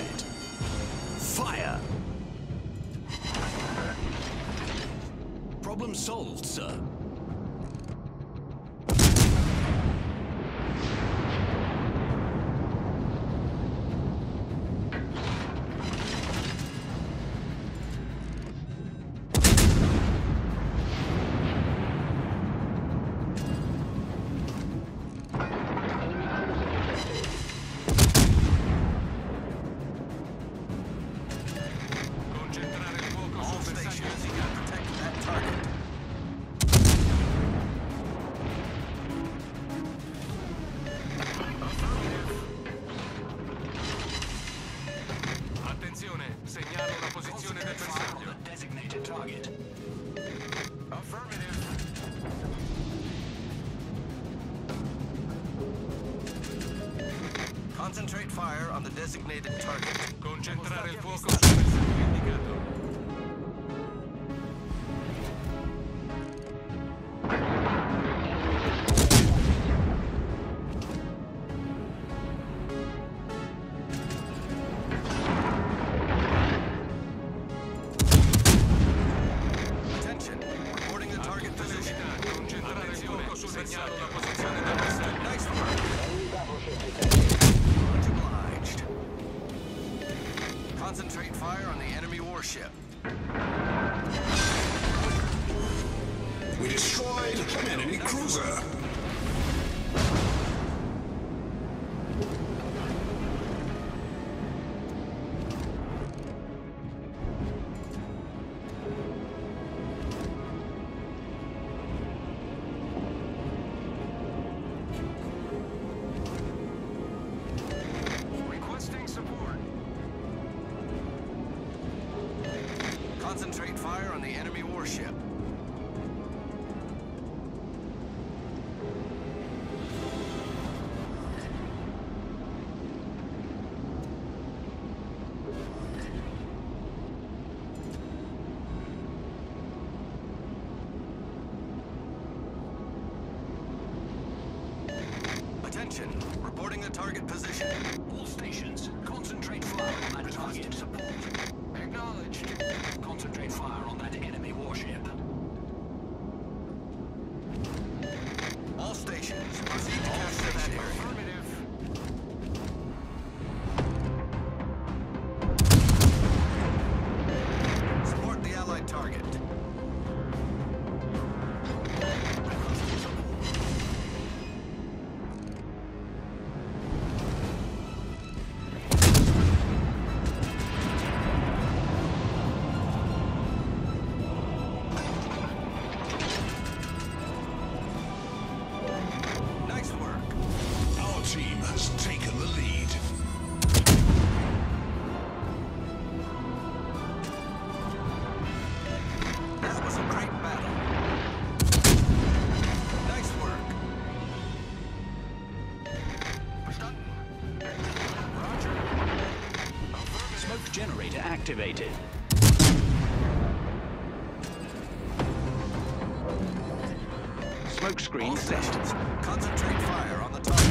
Fire! Problem solved, sir. Concentrate fire on the designated target. Concentrare il fuoco sul indicato. Destroyed an enemy cruiser. Requesting support. Concentrate fire on the enemy warship. The target position. All stations, concentrate fire on that target. Acknowledged. Concentrate fire on that enemy warship. All stations, proceed to capture that area. was a great battle. Nice work. Roger. Smoke generator activated. Smoke screen set. Concentrate fire on the top.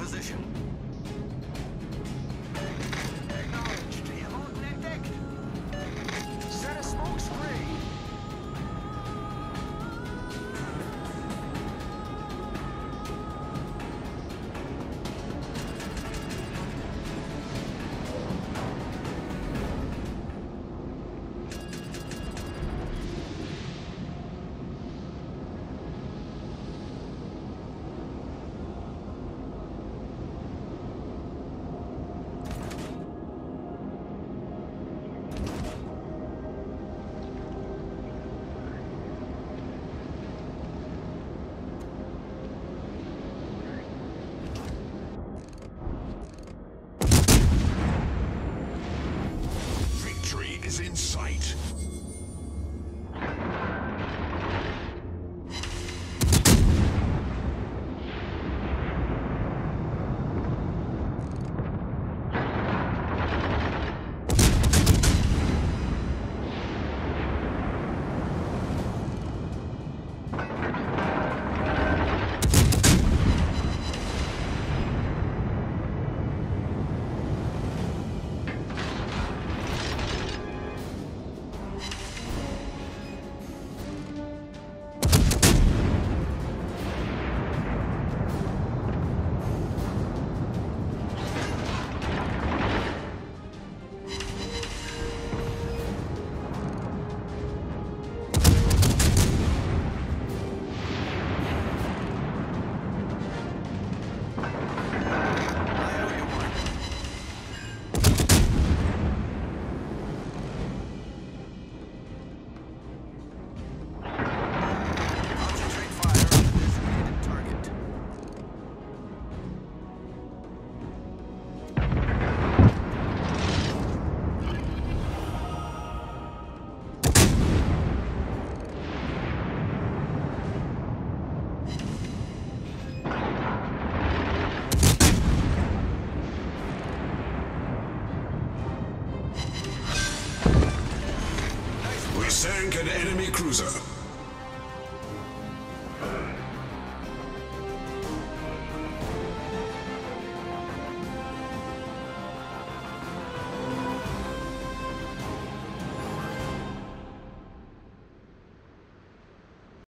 Position. In sank an enemy cruiser.